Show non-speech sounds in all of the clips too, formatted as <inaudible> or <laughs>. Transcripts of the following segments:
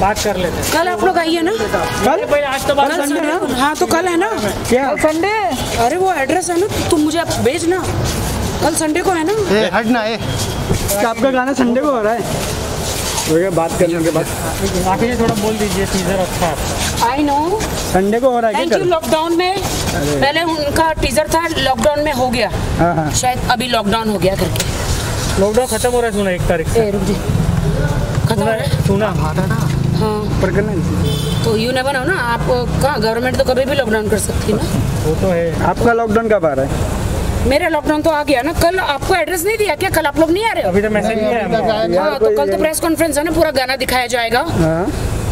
बात कर लेते हैं। कल आप लोग आइए ना। कल? पहले आज तो बात कर संडे है। हाँ। तो कल है ना। क्या? संडे अरे वो एड्रेस है ना तुम मुझे आप भेजना। कल संडे को है ना। ए हटना ए। क्या आपका गाना संडे को हो रहा है? बात करने के बाद। आखिर थोड़ा बोल दीजिए टीजर अच्छा आई नो संडे को हो रहा है थैंक यू लॉकडाउन में। पहले उनका टीजर था लॉकडाउन में हो गया। हाँ हाँ। शायद अभी लॉकडाउन हो गया करके। लॉकडाउन खत्म हो रहा है सुना एक तारीख से। रुक जी। हो? हाँ तो यू नो ना आप कहाँ गवर्नमेंट तो कभी भी लॉकडाउन कर सकती है ना। वो तो है। आपका लॉकडाउन कब आ रहा है? मेरा लॉकडाउन तो आ गया ना कल आपको एड्रेस नहीं दिया क्या? कल आप लोग नहीं आ रहे हो? अभी तो मैसेज नहीं आया हाँ तो कल तो प्रेस कॉन्फ्रेंस है ना पूरा गाना दिखाया जाएगा। हाँ।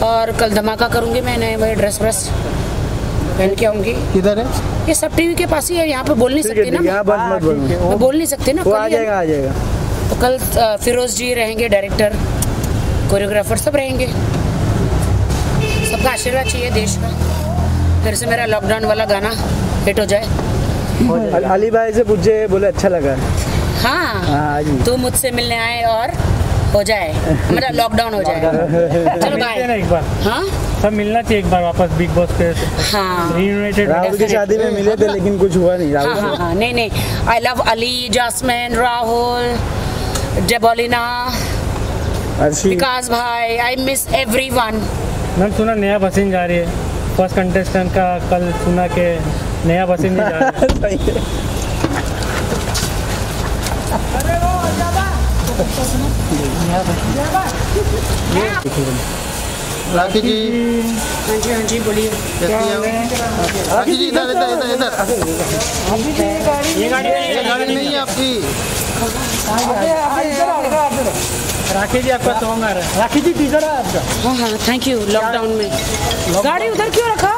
और कल धमाका करूँगी मैं नए वही ड्रेस व्रेस पहन के आऊँगी। किधर है? ये सब टीवी के पास ही है यहाँ पे बोल नहीं ठीक सकती ना। है हाँ बोलो नहीं सकती ना कल आ जाएगा आ जाएगा। तो कल फिरोज जी रहेंगे डायरेक्टर कोरियोग्राफर सब रहेंगे। सबका आशीर्वाद चाहिए देश का। फिर से मेरा लॉकडाउन वाला गाना हिट हो जाए। अली भाई से पूछे बोले अच्छा लगा। हाँ हाँ तू मुझसे मिलने आए और हो जाए। मेरा लॉकडाउन हो जाए। <laughs> चलो मिलते हैं ना बाय एक बार। हाँ? सब मिलना चाहिए एक बार वापस बिग बॉस पे। हाँ। राहुल की शादी में मिले थे लेकिन कुछ हुआ नहीं हाँ राहुल हाँ हाँ। नहीं नहीं। आई लव अली जासमिन राहुल जेबोलिना अर्शी विकास भाई I miss everyone ma'am सुना नया बसिन जा रही है। फ़र्स्ट कंटेस्टेंट का कल सुना के नया बसिन जा रहा। <laughs> है। राखी जी। हाँ जी हाँ जी बोलिए। राखी जी इधर इधर इधर इधर। ये गाड़ी नहीं ये है। गाड़ी नहीं है आपकी। राखी जी आपका सॉन्ग आ रहा है राखी जी टीजर है आपका? हाँ हाँ थैंक यू लॉकडाउन में। गाड़ी उधर क्यों रखा।